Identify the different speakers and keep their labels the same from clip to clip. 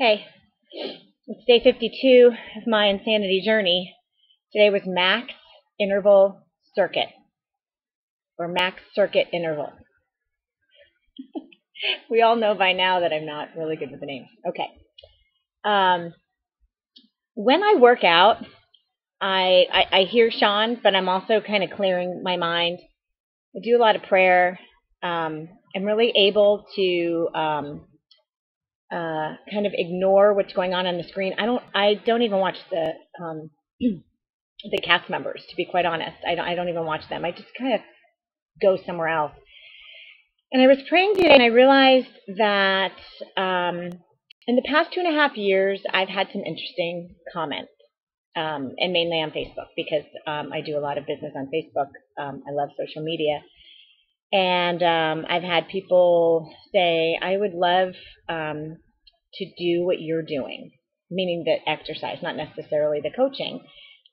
Speaker 1: Hey, it's day 52 of my insanity journey. Today was max interval circuit, or max circuit interval. we all know by now that I'm not really good with the names. Okay. Um, when I work out, I, I, I hear Shaun, but I'm also kind of clearing my mind. I do a lot of prayer. Um, I'm really able to um, uh, kind of ignore what's going on on the screen. I don't I don't even watch the um, the cast members to be quite honest. I don't I don't even watch them. I just kind of go somewhere else. And I was praying today, and I realized that um, in the past two and a half years, I've had some interesting comments, um, and mainly on Facebook because um, I do a lot of business on Facebook. Um, I love social media. And um, I've had people say, I would love um, to do what you're doing, meaning the exercise, not necessarily the coaching.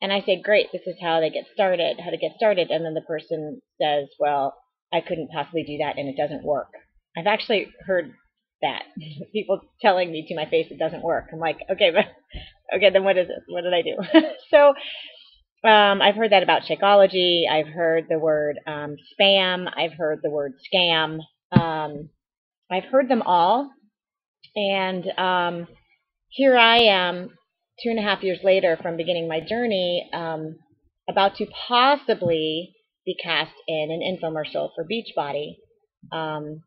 Speaker 1: And I say, great, this is how they get started, how to get started. And then the person says, well, I couldn't possibly do that and it doesn't work. I've actually heard that. People telling me to my face it doesn't work. I'm like, okay, but okay, then what is this? What did I do? so um, I've heard that about Shakeology. I've heard the word um, spam. I've heard the word scam. Um, I've heard them all. And um, here I am, two and a half years later from beginning my journey, um, about to possibly be cast in an infomercial for Beachbody um,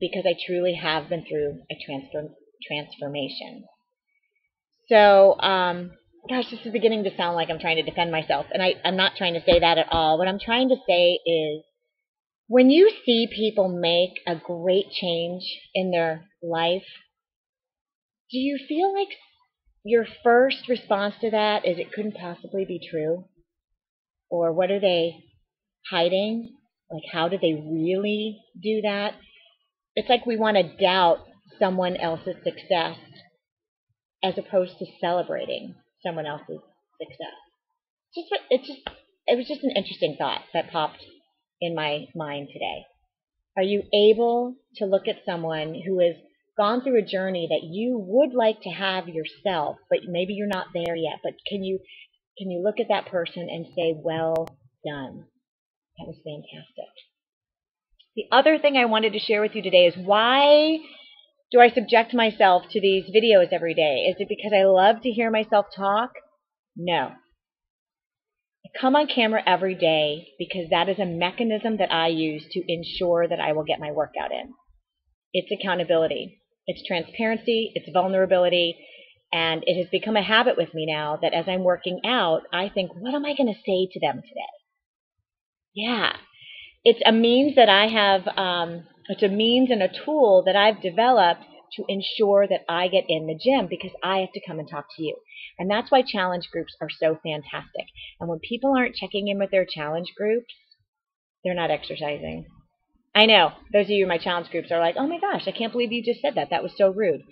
Speaker 1: because I truly have been through a transform transformation. So, um, gosh, this is beginning to sound like I'm trying to defend myself, and I, I'm not trying to say that at all. What I'm trying to say is when you see people make a great change in their life, do you feel like your first response to that is it couldn't possibly be true? Or what are they hiding? Like, how did they really do that? It's like we want to doubt someone else's success as opposed to celebrating someone else's success. Just it's just it was just an interesting thought that popped in my mind today. Are you able to look at someone who has gone through a journey that you would like to have yourself, but maybe you're not there yet, but can you can you look at that person and say, "Well done." That was fantastic. The other thing I wanted to share with you today is why do I subject myself to these videos every day? Is it because I love to hear myself talk? No. Come on camera every day because that is a mechanism that I use to ensure that I will get my workout in. It's accountability. It's transparency. It's vulnerability. And it has become a habit with me now that as I'm working out, I think, what am I going to say to them today? Yeah. It's a means that I have um, it's a means and a tool that I've developed to ensure that I get in the gym because I have to come and talk to you. And that's why challenge groups are so fantastic. And when people aren't checking in with their challenge groups, they're not exercising. I know. Those of you in my challenge groups are like, oh my gosh, I can't believe you just said that. That was so rude.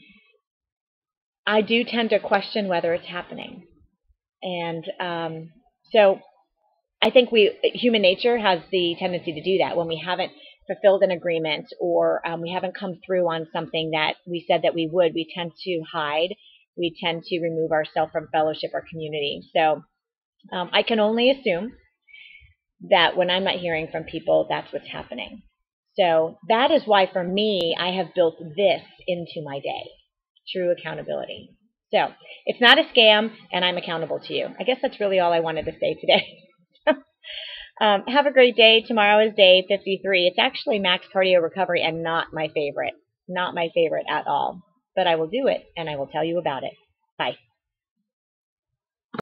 Speaker 1: I do tend to question whether it's happening. And um, so I think we human nature has the tendency to do that when we haven't fulfilled an agreement or um, we haven't come through on something that we said that we would, we tend to hide. We tend to remove ourselves from fellowship or community. So um, I can only assume that when I'm not hearing from people, that's what's happening. So that is why, for me, I have built this into my day true accountability. So it's not a scam, and I'm accountable to you. I guess that's really all I wanted to say today. Um, have a great day. Tomorrow is day 53. It's actually max cardio recovery and not my favorite. Not my favorite at all. But I will do it and I will tell you about it. Bye.